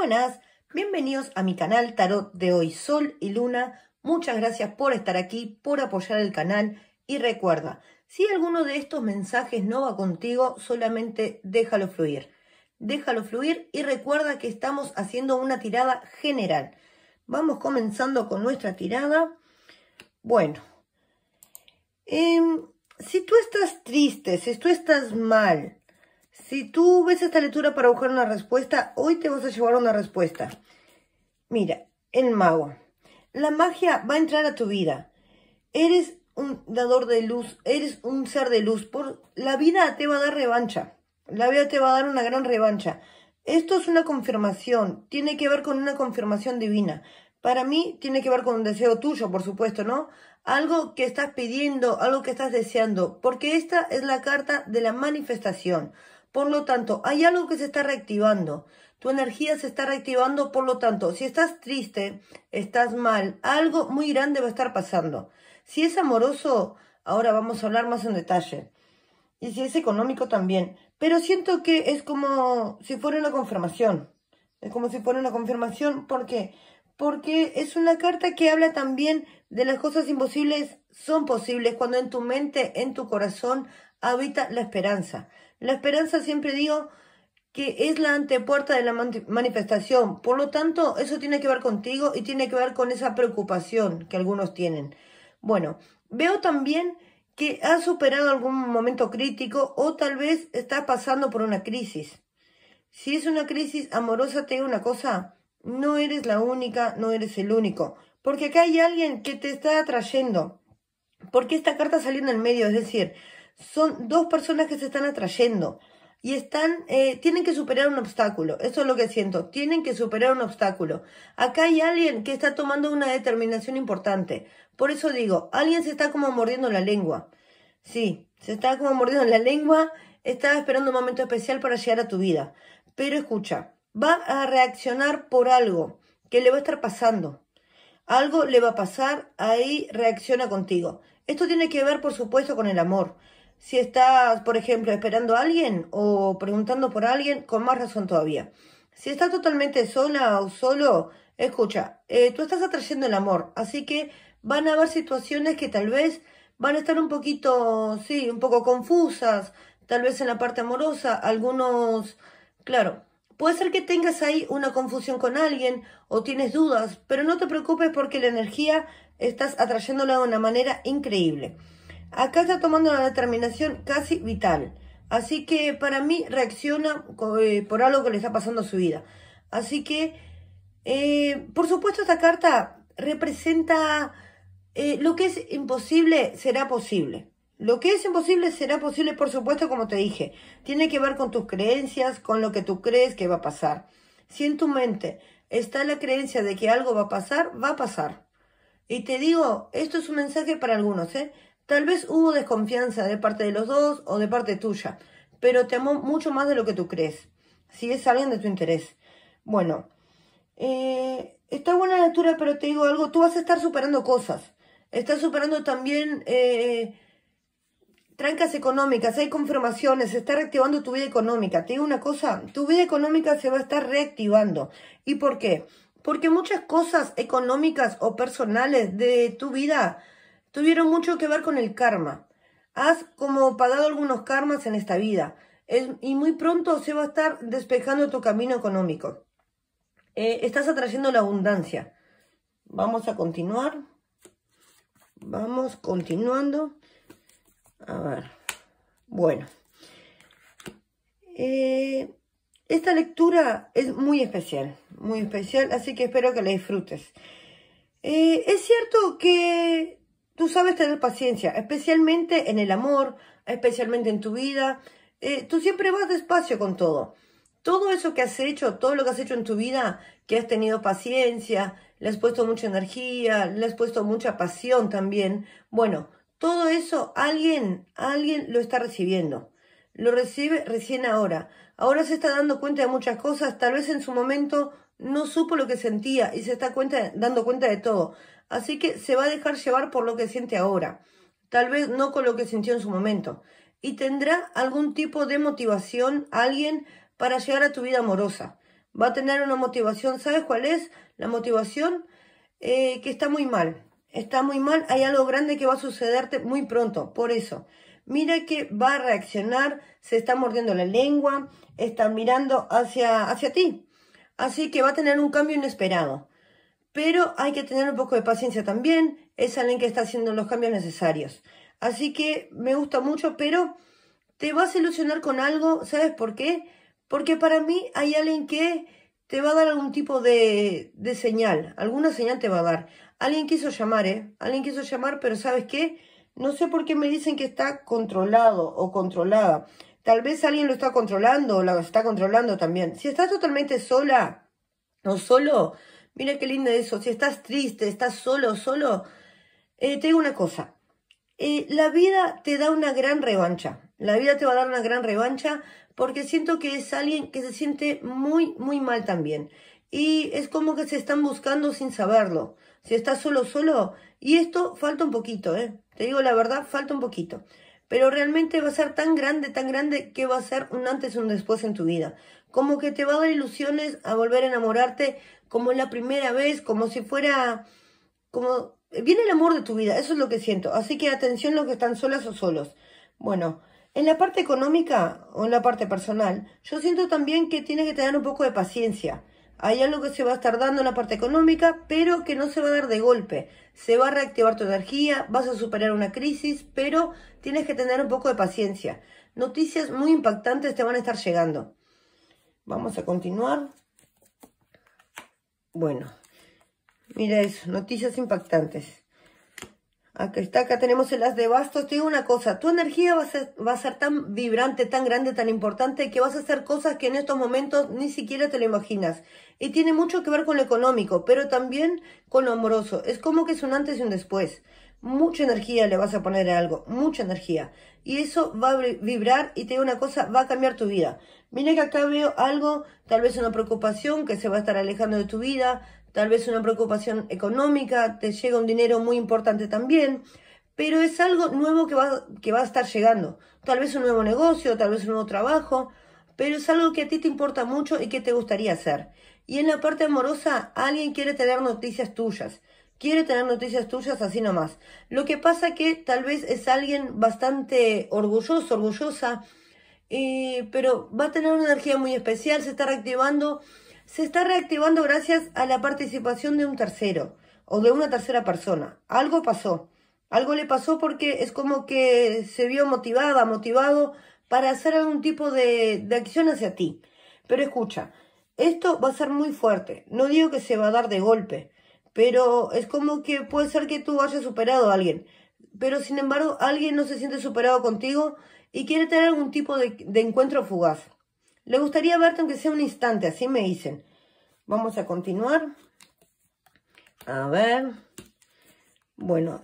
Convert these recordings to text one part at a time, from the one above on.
Buenas, bienvenidos a mi canal Tarot de hoy, Sol y Luna. Muchas gracias por estar aquí, por apoyar el canal y recuerda, si alguno de estos mensajes no va contigo, solamente déjalo fluir. Déjalo fluir y recuerda que estamos haciendo una tirada general. Vamos comenzando con nuestra tirada. Bueno, em, si tú estás triste, si tú estás mal, si tú ves esta lectura para buscar una respuesta, hoy te vas a llevar una respuesta. Mira, el mago. La magia va a entrar a tu vida. Eres un dador de luz, eres un ser de luz. Por, la vida te va a dar revancha. La vida te va a dar una gran revancha. Esto es una confirmación, tiene que ver con una confirmación divina. Para mí tiene que ver con un deseo tuyo, por supuesto, ¿no? Algo que estás pidiendo, algo que estás deseando, porque esta es la carta de la manifestación. Por lo tanto, hay algo que se está reactivando. Tu energía se está reactivando, por lo tanto, si estás triste, estás mal, algo muy grande va a estar pasando. Si es amoroso, ahora vamos a hablar más en detalle. Y si es económico también. Pero siento que es como si fuera una confirmación. Es como si fuera una confirmación. ¿Por qué? Porque es una carta que habla también de las cosas imposibles son posibles cuando en tu mente, en tu corazón, habita la esperanza. La esperanza siempre digo que es la antepuerta de la manifestación. Por lo tanto, eso tiene que ver contigo y tiene que ver con esa preocupación que algunos tienen. Bueno, veo también que has superado algún momento crítico o tal vez estás pasando por una crisis. Si es una crisis amorosa, te digo una cosa, no eres la única, no eres el único, porque acá hay alguien que te está atrayendo. Porque esta carta salió en el medio, es decir, son dos personas que se están atrayendo y están, eh, tienen que superar un obstáculo. Eso es lo que siento. Tienen que superar un obstáculo. Acá hay alguien que está tomando una determinación importante. Por eso digo, alguien se está como mordiendo la lengua. Sí, se está como mordiendo la lengua. Está esperando un momento especial para llegar a tu vida. Pero escucha, va a reaccionar por algo que le va a estar pasando. Algo le va a pasar, ahí reacciona contigo. Esto tiene que ver, por supuesto, con el amor. Si estás, por ejemplo, esperando a alguien o preguntando por alguien, con más razón todavía. Si estás totalmente sola o solo, escucha, eh, tú estás atrayendo el amor, así que van a haber situaciones que tal vez van a estar un poquito, sí, un poco confusas, tal vez en la parte amorosa, algunos, claro, puede ser que tengas ahí una confusión con alguien o tienes dudas, pero no te preocupes porque la energía estás atrayéndola de una manera increíble. Acá está tomando una determinación casi vital. Así que para mí reacciona eh, por algo que le está pasando a su vida. Así que, eh, por supuesto, esta carta representa eh, lo que es imposible será posible. Lo que es imposible será posible, por supuesto, como te dije. Tiene que ver con tus creencias, con lo que tú crees que va a pasar. Si en tu mente está la creencia de que algo va a pasar, va a pasar. Y te digo, esto es un mensaje para algunos, ¿eh? Tal vez hubo desconfianza de parte de los dos o de parte tuya, pero te amó mucho más de lo que tú crees, si es alguien de tu interés. Bueno, eh, está buena la lectura, pero te digo algo, tú vas a estar superando cosas. Estás superando también eh, trancas económicas, hay confirmaciones, se está reactivando tu vida económica. Te digo una cosa, tu vida económica se va a estar reactivando. ¿Y por qué? Porque muchas cosas económicas o personales de tu vida tuvieron mucho que ver con el karma. Has como pagado algunos karmas en esta vida y muy pronto se va a estar despejando tu camino económico. Eh, estás atrayendo la abundancia. Vamos a continuar. Vamos continuando. A ver. Bueno. Eh, esta lectura es muy especial, muy especial, así que espero que la disfrutes. Eh, es cierto que Tú sabes tener paciencia, especialmente en el amor, especialmente en tu vida. Eh, tú siempre vas despacio con todo. Todo eso que has hecho, todo lo que has hecho en tu vida, que has tenido paciencia, le has puesto mucha energía, le has puesto mucha pasión también. Bueno, todo eso alguien, alguien lo está recibiendo. Lo recibe recién ahora. Ahora se está dando cuenta de muchas cosas. Tal vez en su momento no supo lo que sentía y se está dando cuenta de todo. Así que se va a dejar llevar por lo que siente ahora, tal vez no con lo que sintió en su momento, y tendrá algún tipo de motivación alguien para llegar a tu vida amorosa. va a tener una motivación. ¿Sabes cuál es la motivación? Eh, que está muy mal. Está muy mal, hay algo grande que va a sucederte muy pronto, por eso. Mira que va a reaccionar, se está mordiendo la lengua, está mirando hacia, hacia ti. Así que va a tener un cambio inesperado. Pero hay que tener un poco de paciencia también. Es alguien que está haciendo los cambios necesarios. Así que me gusta mucho, pero te vas a ilusionar con algo. ¿Sabes por qué? Porque para mí hay alguien que te va a dar algún tipo de, de señal. Alguna señal te va a dar. Alguien quiso llamar, ¿eh? Alguien quiso llamar, pero ¿sabes qué? No sé por qué me dicen que está controlado o controlada. Tal vez alguien lo está controlando o la está controlando también. Si estás totalmente sola o solo, mira qué lindo eso. Si estás triste, estás solo, solo, eh, te digo una cosa. Eh, la vida te da una gran revancha. La vida te va a dar una gran revancha porque siento que es alguien que se siente muy, muy mal también. Y es como que se están buscando sin saberlo. Si estás solo, solo. Y esto falta un poquito, ¿eh? Te digo la verdad, falta un poquito. Pero realmente va a ser tan grande, tan grande que va a ser un antes y un después en tu vida. Como que te va a dar ilusiones a volver a enamorarte como la primera vez, como si fuera, como, viene el amor de tu vida, eso es lo que siento. Así que atención los que están solas o solos. Bueno, en la parte económica o en la parte personal, yo siento también que tienes que tener un poco de paciencia. Hay algo que se va a estar dando en la parte económica, pero que no se va a dar de golpe. Se va a reactivar tu energía, vas a superar una crisis, pero tienes que tener un poco de paciencia. Noticias muy impactantes te van a estar llegando. Vamos a continuar. Bueno, mira eso, noticias impactantes. Acá está, acá tenemos el as de bastos. Te digo una cosa, tu energía va a, ser, va a ser tan vibrante, tan grande, tan importante, que vas a hacer cosas que en estos momentos ni siquiera te lo imaginas. Y tiene mucho que ver con lo económico, pero también con lo amoroso. Es como que es un antes y un después. Mucha energía le vas a poner a algo, mucha energía. Y eso va a vibrar y te digo una cosa, va a cambiar tu vida. Mira que acá veo algo, tal vez una preocupación que se va a estar alejando de tu vida, tal vez una preocupación económica, te llega un dinero muy importante también, pero es algo nuevo que va, que va a estar llegando. Tal vez un nuevo negocio, tal vez un nuevo trabajo, pero es algo que a ti te importa mucho y que te gustaría hacer. Y en la parte amorosa, alguien quiere tener noticias tuyas. Quiere tener noticias tuyas así nomás. Lo que pasa que tal vez es alguien bastante orgulloso, orgullosa, pero va a tener una energía muy especial, se está reactivando se está reactivando gracias a la participación de un tercero o de una tercera persona. Algo pasó. Algo le pasó porque es como que se vio motivada, motivado para hacer algún tipo de, de acción hacia ti. Pero escucha, esto va a ser muy fuerte. No digo que se va a dar de golpe, pero es como que puede ser que tú hayas superado a alguien. Pero sin embargo, alguien no se siente superado contigo y quiere tener algún tipo de, de encuentro fugaz. Le gustaría verte aunque sea un instante, así me dicen. Vamos a continuar. A ver. Bueno,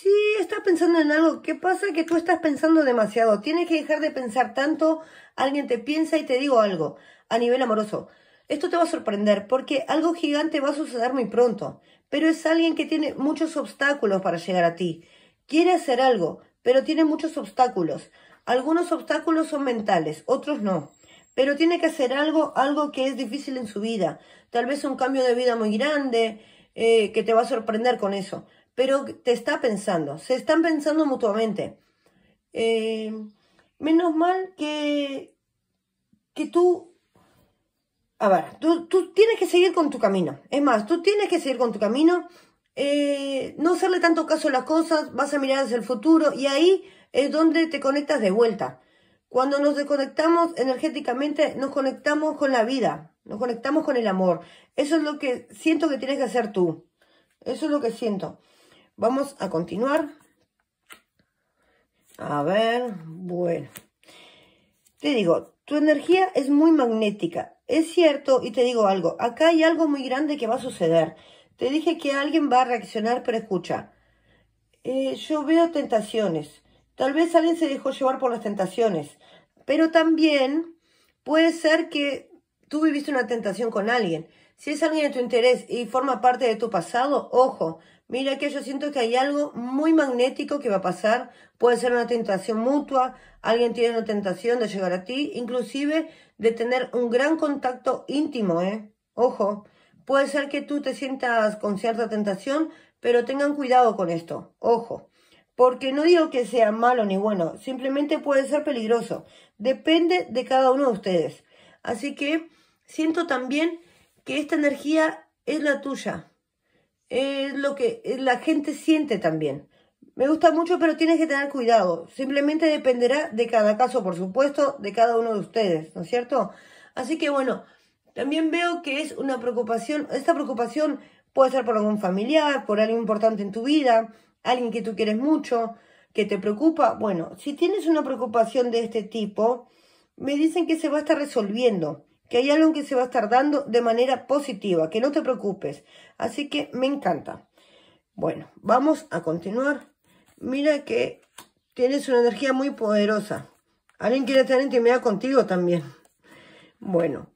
si estás pensando en algo, ¿qué pasa? Que tú estás pensando demasiado. Tienes que dejar de pensar tanto. Alguien te piensa y te digo algo a nivel amoroso. Esto te va a sorprender porque algo gigante va a suceder muy pronto. Pero es alguien que tiene muchos obstáculos para llegar a ti. Quiere hacer algo, pero tiene muchos obstáculos. Algunos obstáculos son mentales, otros no pero tiene que hacer algo, algo que es difícil en su vida. Tal vez un cambio de vida muy grande, eh, que te va a sorprender con eso. Pero te está pensando, se están pensando mutuamente. Eh, menos mal que, que tú, a ver, tú, tú, tienes que seguir con tu camino. Es más, tú tienes que seguir con tu camino, eh, no hacerle tanto caso a las cosas, vas a mirar hacia el futuro y ahí es donde te conectas de vuelta. Cuando nos desconectamos energéticamente, nos conectamos con la vida, nos conectamos con el amor. Eso es lo que siento que tienes que hacer tú. Eso es lo que siento. Vamos a continuar. A ver, bueno. Te digo, tu energía es muy magnética. Es cierto, y te digo algo, acá hay algo muy grande que va a suceder. Te dije que alguien va a reaccionar, pero escucha. Eh, yo veo tentaciones. Tal vez alguien se dejó llevar por las tentaciones, pero también puede ser que tú viviste una tentación con alguien. Si es alguien de tu interés y forma parte de tu pasado, ojo, mira que yo siento que hay algo muy magnético que va a pasar. Puede ser una tentación mutua, alguien tiene una tentación de llegar a ti, inclusive de tener un gran contacto íntimo, ¿eh? Ojo, puede ser que tú te sientas con cierta tentación, pero tengan cuidado con esto, ojo. Porque no digo que sea malo ni bueno, simplemente puede ser peligroso. Depende de cada uno de ustedes. Así que siento también que esta energía es la tuya. Es lo que la gente siente también. Me gusta mucho, pero tienes que tener cuidado. Simplemente dependerá de cada caso, por supuesto, de cada uno de ustedes, ¿no es cierto? Así que bueno, también veo que es una preocupación. Esta preocupación puede ser por algún familiar, por alguien importante en tu vida, alguien que tú quieres mucho, que te preocupa. Bueno, si tienes una preocupación de este tipo, me dicen que se va a estar resolviendo que hay algo que se va a estar dando de manera positiva, que no te preocupes. Así que me encanta. Bueno, vamos a continuar. Mira que tienes una energía muy poderosa. Alguien quiere tener intimidad contigo también. Bueno,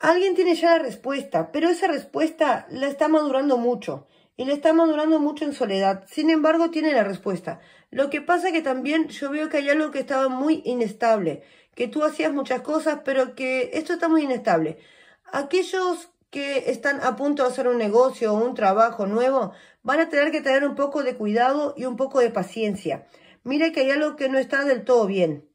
alguien tiene ya la respuesta, pero esa respuesta la está madurando mucho y le está madurando mucho en soledad. Sin embargo, tiene la respuesta. Lo que pasa que también yo veo que hay algo que estaba muy inestable que tú hacías muchas cosas, pero que esto está muy inestable. Aquellos que están a punto de hacer un negocio o un trabajo nuevo van a tener que tener un poco de cuidado y un poco de paciencia. Mira que hay algo que no está del todo bien.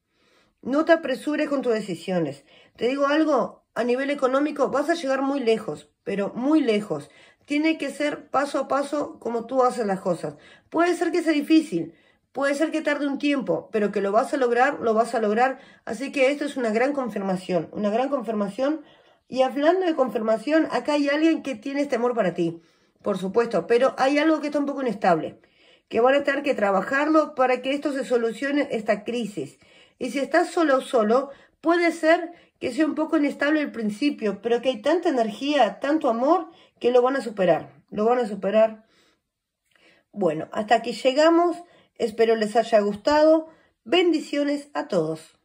No te apresures con tus decisiones. Te digo algo, a nivel económico vas a llegar muy lejos, pero muy lejos. Tiene que ser paso a paso como tú haces las cosas. Puede ser que sea difícil, Puede ser que tarde un tiempo, pero que lo vas a lograr, lo vas a lograr. Así que esto es una gran confirmación, una gran confirmación. Y hablando de confirmación, acá hay alguien que tiene este amor para ti, por supuesto, pero hay algo que está un poco inestable, que van a tener que trabajarlo para que esto se solucione esta crisis. Y si estás solo o solo, puede ser que sea un poco inestable al principio, pero que hay tanta energía, tanto amor, que lo van a superar, lo van a superar. Bueno, hasta aquí llegamos. Espero les haya gustado. Bendiciones a todos.